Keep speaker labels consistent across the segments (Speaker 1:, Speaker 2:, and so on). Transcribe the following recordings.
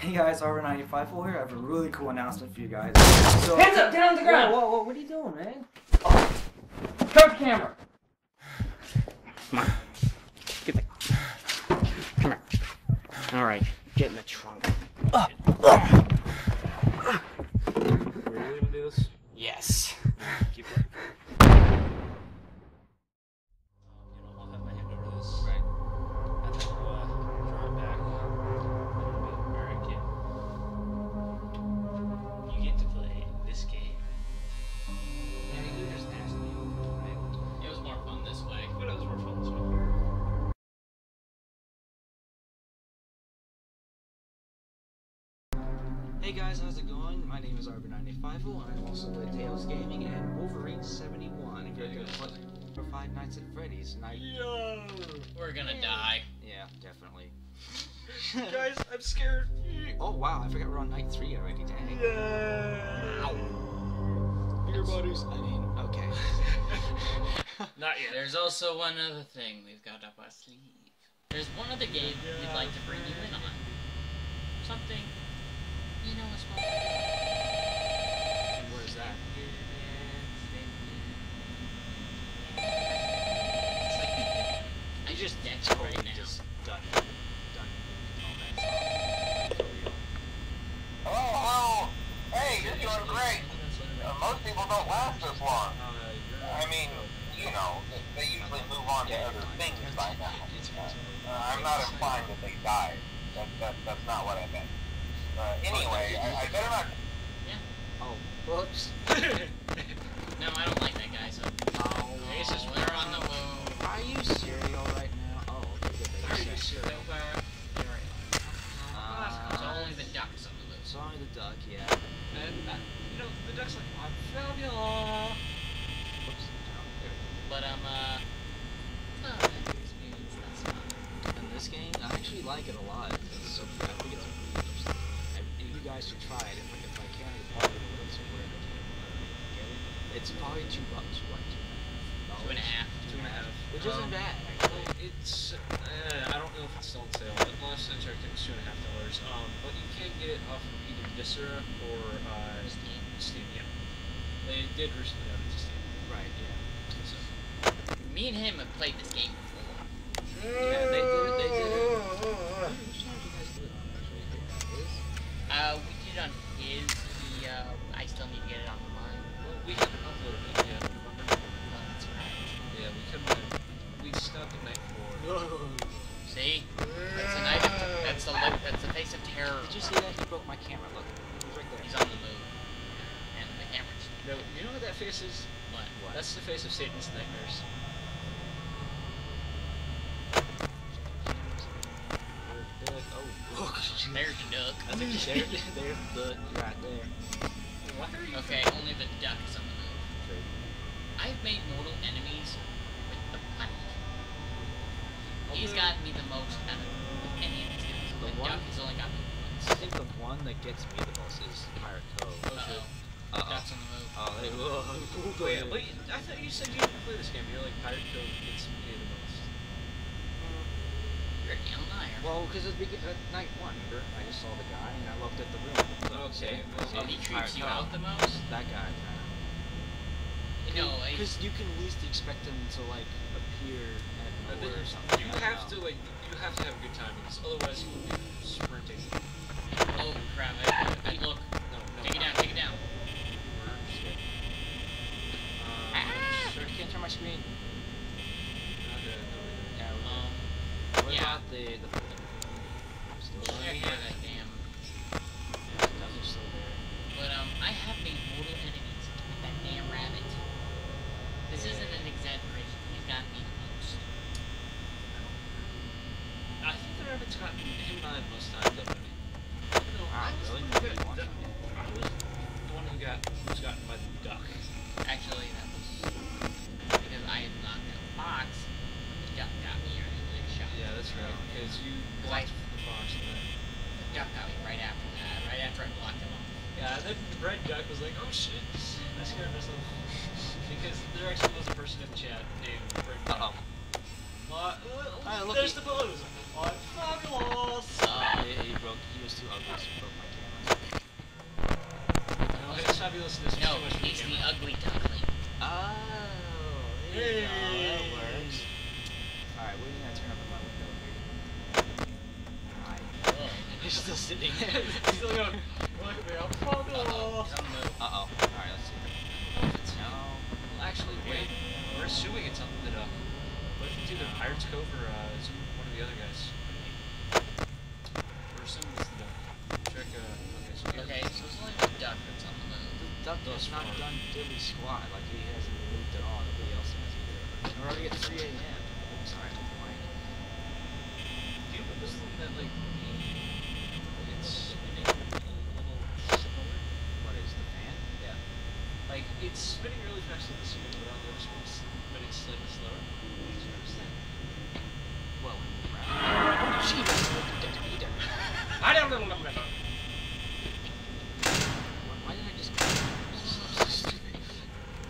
Speaker 1: Hey guys, Arbiter95 here. I have a really cool announcement for you guys. So,
Speaker 2: Hands up, down on the ground!
Speaker 1: Whoa, whoa, whoa, what are you doing, man?
Speaker 2: Coach camera!
Speaker 3: Come on. Get the. Come here. All right. Get in the trunk.
Speaker 4: Really gonna do this?
Speaker 3: Yes.
Speaker 1: Hey guys, how's it going? My name is Arbiter95 and I'm also with Tails Gaming and Wolverene71. If you're
Speaker 4: Very
Speaker 1: gonna play for Five Nights at Freddy's, and I.
Speaker 4: Yo!
Speaker 5: We're gonna die.
Speaker 1: Yeah, definitely.
Speaker 4: Guys, I'm scared.
Speaker 1: Oh wow, I forgot we're on night three already. Dang.
Speaker 4: Yeah!
Speaker 1: Beer buddies. I mean, okay.
Speaker 4: Not yet.
Speaker 5: There's also one other thing we've got up our sleeve. There's one other game we'd like to bring you in on. Something, you know, as well.
Speaker 1: Where's that?
Speaker 5: I just
Speaker 1: two bucks. What? Two
Speaker 5: Two and a half.
Speaker 4: Two and a half.
Speaker 1: Which isn't
Speaker 4: Um,
Speaker 1: bad. Actually.
Speaker 4: it's uh, I don't know if it's still on sale, but last I checked it was two and a half dollars. Um, but you can get it off of either Desura or uh,
Speaker 5: Steam.
Speaker 4: Steam. Yeah, they did recently add it to Steam.
Speaker 1: Right. Yeah.
Speaker 4: So
Speaker 5: Me and him have played this game before.
Speaker 1: Yeah, they did. They did
Speaker 5: duck.
Speaker 1: I think there, there's the right there.
Speaker 4: Why are you?
Speaker 5: Okay, only the duck is on the move. I've made mortal enemies with the bunny. Oh,
Speaker 4: He's
Speaker 5: gotten me the most out of any of these guys.
Speaker 1: The
Speaker 5: The,
Speaker 1: one-
Speaker 5: duck has only got me
Speaker 1: I think the one that gets me the most is Pirate Cove.
Speaker 5: Uh-oh.
Speaker 1: Oh, Uh-oh.
Speaker 5: Duck's on the move.
Speaker 1: Oh, they will.
Speaker 4: Wait, wait, I thought you said you didn't play this game. You're like Pirate Cove gets me the most.
Speaker 5: Liar.
Speaker 1: Well, because at, at night one, remember? I just saw the guy and I looked at the room.
Speaker 4: Okay, well,
Speaker 5: So he creeps you out the most?
Speaker 1: That guy, kind of.
Speaker 5: No,
Speaker 1: Because you can least expect him to, like, appear at nowhere or something.
Speaker 4: You have to like you have to have a good time because otherwise you will be sprinting.
Speaker 5: oh crap, I, I look.
Speaker 4: No, no.
Speaker 5: Take it down, take it down.
Speaker 4: Shit. Um,
Speaker 1: Ah! Sure, can't turn my screen.
Speaker 4: not good, no, no, no.
Speaker 1: Yeah, we-
Speaker 5: Um,
Speaker 1: what
Speaker 5: yeah.
Speaker 4: life box and the duck coming right
Speaker 5: after that, right after I blocked him off.
Speaker 4: Yeah, and then the red duck was like, oh shit, I scared myself. Because there actually was a person in the chat named Red Duck.
Speaker 1: Uh-oh.
Speaker 4: Uh,
Speaker 1: uh look,
Speaker 4: there's the balloons! Oh, I'm fabulous!
Speaker 5: Uh,
Speaker 1: he, he broke, he was too ugly, so
Speaker 4: he broke my camera.
Speaker 5: Oh, no, his fabulousness no,
Speaker 4: too much
Speaker 5: he's the
Speaker 4: camera.
Speaker 5: ugly duckling.
Speaker 1: Oh, there hey. go, that works. Alright, we're gonna turn up He's still sitting.
Speaker 4: He's still going. Look at
Speaker 5: Uh-oh.
Speaker 1: Uh oh. Alright, let's see. No.
Speaker 4: Well, actually, wait. We're assuming it's up the duck. What if it's either Pirates Cove or uh, one of the other guys? We're assuming it's the duck. Check, uh, okay, so
Speaker 5: Okay, so it's only the duck that's on the move.
Speaker 1: The duck has not done diddly squat. Like, he hasn't moved at all. Nobody else has either. And we're already at 3 a.m. Oops, sorry, I'm blank.
Speaker 4: Do you notice that, like, the, it's spinning a little slower?
Speaker 1: What is the fan?
Speaker 4: Yeah. Like, it's spinning really fast in the scene without the other spins spinning slightly slower. Do you notice that?
Speaker 1: Well, we move around. She doesn't look at the either.
Speaker 4: I don't know.
Speaker 1: Why did I just go? This is so stupid.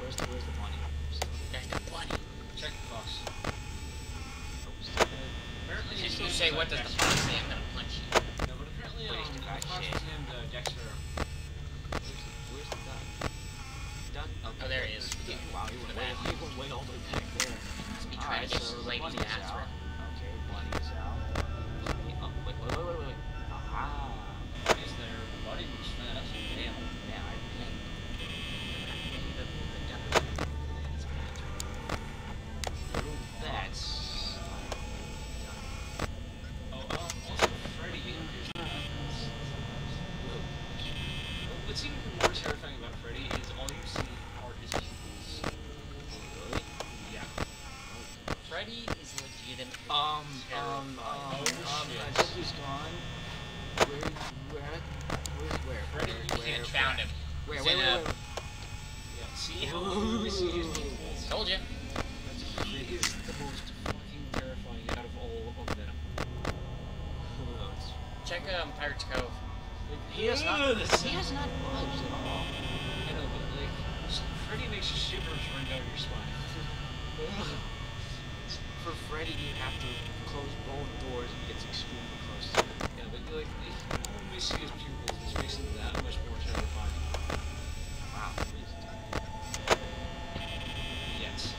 Speaker 1: Where's the, where's the bunny? Still
Speaker 5: That's the bunny.
Speaker 4: Check the box.
Speaker 1: Oh, still dead.
Speaker 4: Apparently,
Speaker 5: If
Speaker 4: he's
Speaker 5: you
Speaker 4: still
Speaker 5: say, what does the fox say, I'm gonna punch you.
Speaker 4: No, but apparently, um,
Speaker 1: the
Speaker 4: the
Speaker 1: guy
Speaker 4: fox
Speaker 1: shit.
Speaker 4: named uh, Dexter.
Speaker 1: Where's the, where's the duck? Duck?
Speaker 5: Oh, there he is.
Speaker 1: Yeah, wow, he went way, he went way all the way back there.
Speaker 5: Must be trying
Speaker 1: Alright,
Speaker 5: to get
Speaker 1: so the
Speaker 5: ladies
Speaker 1: bunny
Speaker 5: Told you.
Speaker 4: That's, he is the most fucking terrifying out of all of them.
Speaker 5: Check um, Pirates Cove.
Speaker 4: Like,
Speaker 1: He has not,
Speaker 4: ugh,
Speaker 1: he has not budged at all.
Speaker 4: I know, but like, Freddy makes shivers run down your spine.
Speaker 1: For Freddy, you have to close both doors and he gets extremely close to it.
Speaker 4: Yeah, but like, if you only see his pupils, which makes him that much more terrifying.
Speaker 1: Wow, he is
Speaker 4: Yes.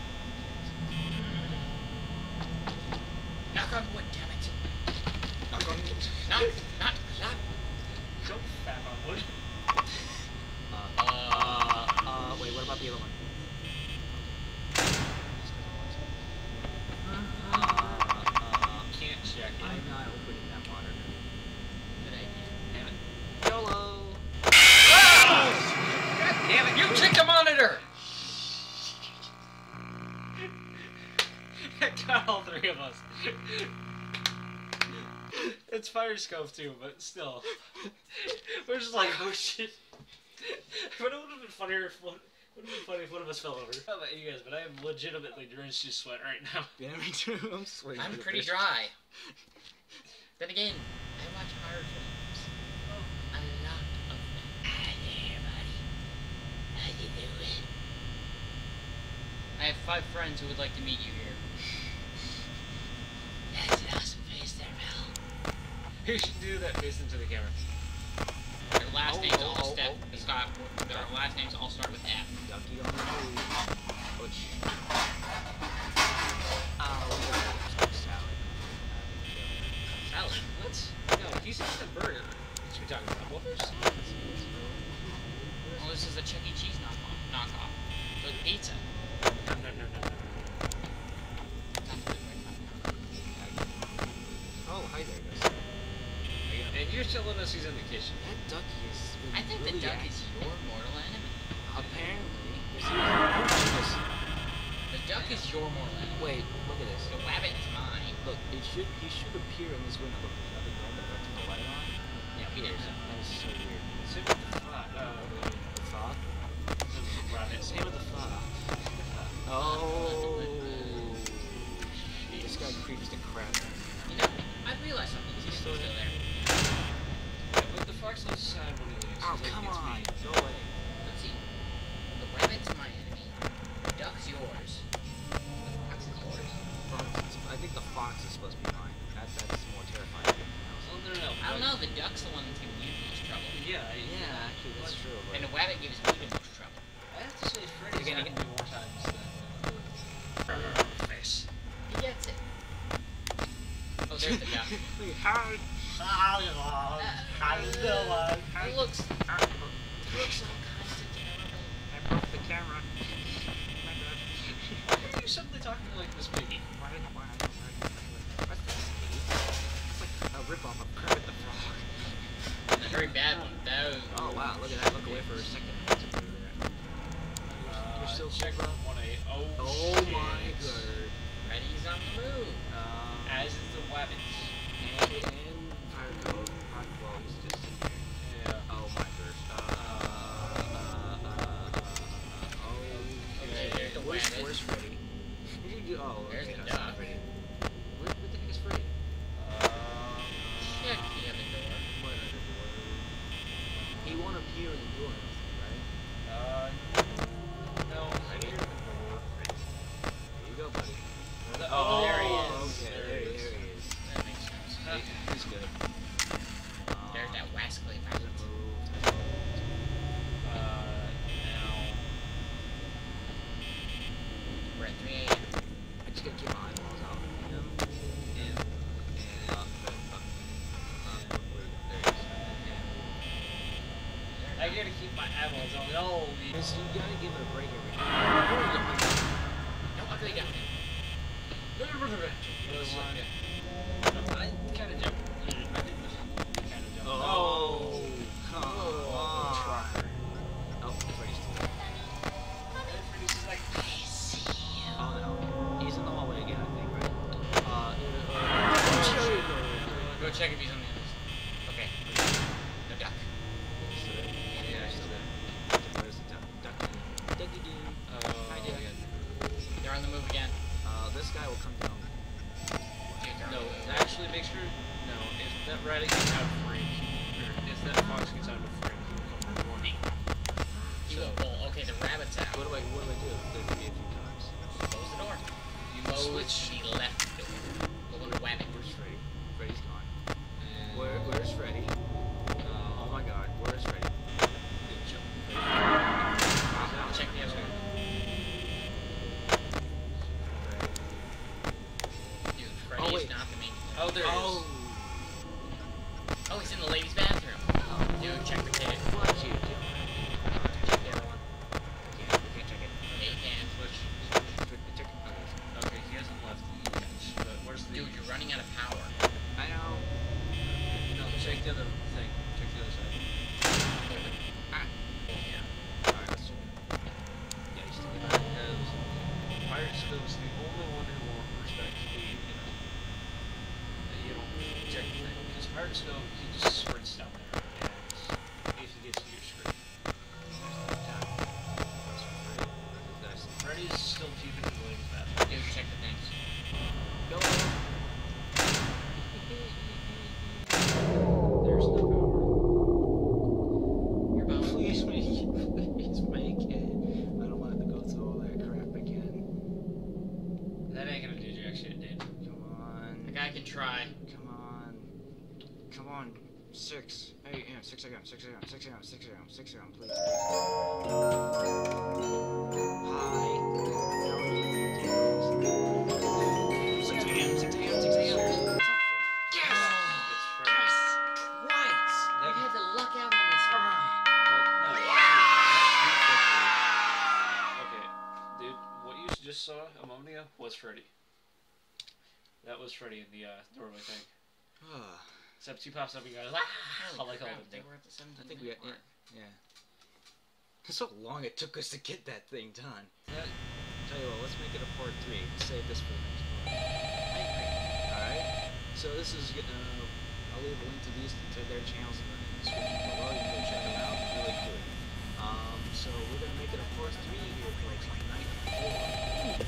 Speaker 5: Knock on wood, damn it.
Speaker 1: Knock on wood.
Speaker 5: Knock, knock, knock.
Speaker 4: Don't fat on wood.
Speaker 1: Uh,
Speaker 5: Uh,
Speaker 1: uh, uh, wait, what about the other one? Uh, uh,
Speaker 4: Can't check it.
Speaker 1: I'm not opening that monitor.
Speaker 5: good idea.
Speaker 4: Damn it.
Speaker 1: YOLO!
Speaker 5: Damn it, you kicked the monitor!
Speaker 4: It got all three of us. it's fire scope too, but still. We're just like, oh shit. But it would have been funnier if one. Would have been funny if one of us fell over. How about you guys? But I am legitimately drenched in sweat right now.
Speaker 1: Yeah, me too. I'm sweating.
Speaker 5: I'm pretty dry. Then again, I watch horror films. A lot of them. Hi there, buddy. How you doing? I have five friends who would like to meet you here. That's an awesome face there, Mel.
Speaker 4: You should do that face into the camera.
Speaker 5: Their last
Speaker 1: Oh,
Speaker 5: names
Speaker 1: oh,
Speaker 5: all
Speaker 1: oh,
Speaker 5: start.
Speaker 1: oh.
Speaker 5: Start. Their last names all start with F.
Speaker 1: Ducky on the move. Which. Oh, we got some salad.
Speaker 5: Salad.
Speaker 4: What? No, he's eating a burger. What you talking about? Whoopers?
Speaker 5: Well, oh, this is a Chuck E. Cheese knockoff. knockoff. With pizza.
Speaker 4: No, no, no, no, you're telling us he's in the kitchen.
Speaker 1: That ducky is. Really,
Speaker 5: I think the duck
Speaker 1: active.
Speaker 5: is your mortal enemy.
Speaker 1: Apparently. Is he- Listen,
Speaker 5: The duck is your mortal enemy.
Speaker 1: Wait, look at this.
Speaker 5: The rabbit is mine.
Speaker 1: Look, it should he should appear in this window. Look, there's nothing there, but turn the light on,
Speaker 5: Yeah, he
Speaker 1: appears.
Speaker 5: did.
Speaker 1: That is so weird.
Speaker 4: Same with the fly. Uh,
Speaker 1: The thought?
Speaker 4: the rabbit.
Speaker 1: Same with the thought. Oh. This guy creeps the crap. out of me.
Speaker 5: You know, I realized something. He's still there.
Speaker 4: Yeah, but the fox looks sad when he leaves.
Speaker 1: Oh,
Speaker 4: He's like,
Speaker 1: come on.
Speaker 4: me."
Speaker 1: Go away.
Speaker 5: Let's see. The rabbit's my enemy. The duck's yours. The fox is yours.
Speaker 1: Fox is- I think the fox is supposed to be mine. That, that's more terrifying. than
Speaker 4: Oh, no, no, no.
Speaker 5: I don't know. The duck's the one that's giving you the most trouble.
Speaker 4: Yeah, I-
Speaker 1: Yeah, actually, that's true. But
Speaker 5: And the rabbit gives me the most trouble.
Speaker 4: I have to Say Freddy's
Speaker 1: Again,
Speaker 4: happened to me more times than uh, face.
Speaker 5: He gets it. Oh, there's the guy.
Speaker 1: Look, how-
Speaker 5: He looks. He looks all kinds of terrible.
Speaker 3: I broke the camera.
Speaker 4: Why are you suddenly talking like this big?
Speaker 3: Why did why? What's this? It's like a ripoff of Kermit the Frog.
Speaker 5: Very bad one. That.
Speaker 1: Oh wow, look at that. Look away for a second. You're still
Speaker 4: check one A. Oh,
Speaker 1: Oh
Speaker 4: shit.
Speaker 1: my god.
Speaker 5: Freddy's on the move.
Speaker 1: Um,
Speaker 4: As is the weapons.
Speaker 1: Where's, Freddy? Oh, okay,
Speaker 4: Oh,
Speaker 1: he's in the
Speaker 5: ladies' bathroom. Dude, check the kid.
Speaker 1: fuck you, dude.
Speaker 5: Check the other one.
Speaker 1: I can't, I can't check it.
Speaker 5: Yeah, you can.
Speaker 4: Switch.
Speaker 1: Check, check it. Okay.
Speaker 4: Okay, he hasn't left yet. But where's the?
Speaker 5: Dude, you're running out of power.
Speaker 1: I know.
Speaker 4: No, check the other thing. Check the other side.
Speaker 5: Yeah.
Speaker 1: Alright, let's check it. Yeah, he's still there.
Speaker 4: Because Pirates Cove's the only one who will respect the, you know, that you don't check the thing. Because Scope, he just sprints down there, and if he gets you, you're screwed.
Speaker 1: That's
Speaker 4: Freddy's still keeping the ladies' bathroom.
Speaker 5: Dude, check the things.
Speaker 1: Go. There's no power.
Speaker 5: Your.
Speaker 1: Please make it. Please make it. I don't want it to go through all that crap again.
Speaker 4: That ain't gonna do jack shit, dude.
Speaker 1: Come on.
Speaker 5: The guy can try.
Speaker 1: Come on. Come on. Six. Hey, yeah, six a.m. Six a.m. Six a.m. Six a.m. Six a.m. Please. Hi. How are you? Six a.m. Six a.m. Six a.m.
Speaker 4: Just saw was Freddy. That was Freddy in the uh, doorway thing. Except he pops up and goes, ah!
Speaker 5: Holy
Speaker 4: like all
Speaker 5: crap,
Speaker 4: of
Speaker 5: they
Speaker 4: them.
Speaker 5: were at the 17
Speaker 1: I think we
Speaker 5: minute
Speaker 1: got
Speaker 5: mark.
Speaker 1: yeah. yeah. So long it took us to get that thing done.
Speaker 4: That,
Speaker 1: Tell you what, let's make it a part three. Save this for the next part. Alright? So this is uh, I'll leave a link to these to their channels in the description below. You can go check them out. Really cool. Um, so we're gonna make it a part three here, folks, on night four.